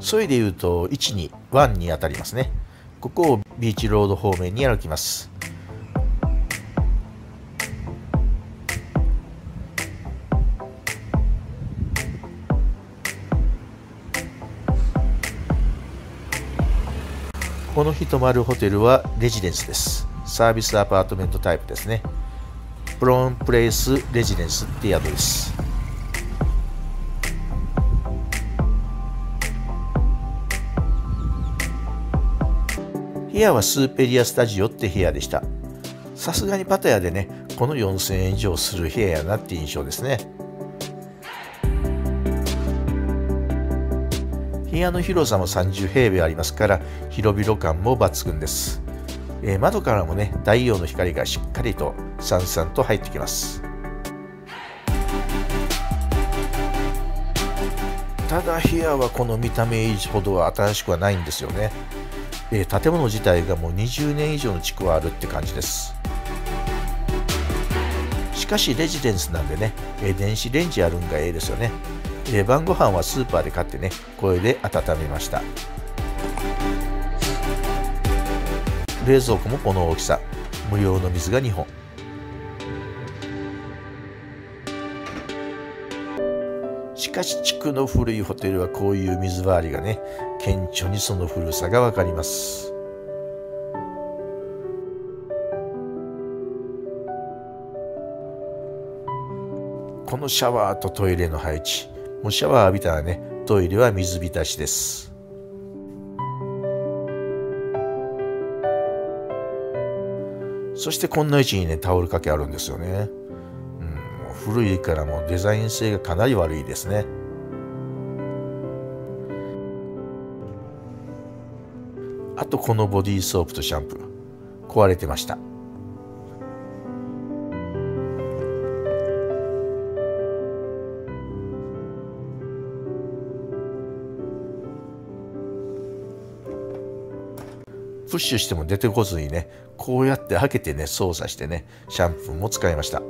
それでいうと1に1に当たりますねここをビーチロード方面に歩きますこの日泊まるホテルはレジデンスです。サービスアパートメントタイプですね。プロンプレイスレジデンスって宿です。部屋はスーペリアスタジオって部屋でした。さすがにパタヤでね、この4000円以上する部屋やなって印象ですね。部屋の広さも30平米ありますから広々感も抜群です、えー、窓からもね太陽の光がしっかりとさんさんと入ってきますただ部屋はこの見た目ほどは新しくはないんですよね、えー、建物自体がもう20年以上の築はあるって感じです。しかしレジデンスなんでね、えー、電子レンジあるんがええですよね。えー、晩ご飯はスーパーで買ってねこれで温めました。冷蔵庫もこの大きさ。無料の水が2本。しかし地区の古いホテルはこういう水回りがね顕著にその古さがわかります。このシャワーとトイレの配置もうシャワー浴びたらねトイレは水浸しです。そしてこんな位置にねタオル掛けあるんですよね、古いからもうデザイン性がかなり悪いですね。あとこのボディーソープとシャンプー。壊れてました。プッシュしても出てこずにねこうやって開けてね操作してねシャンプーも使いました。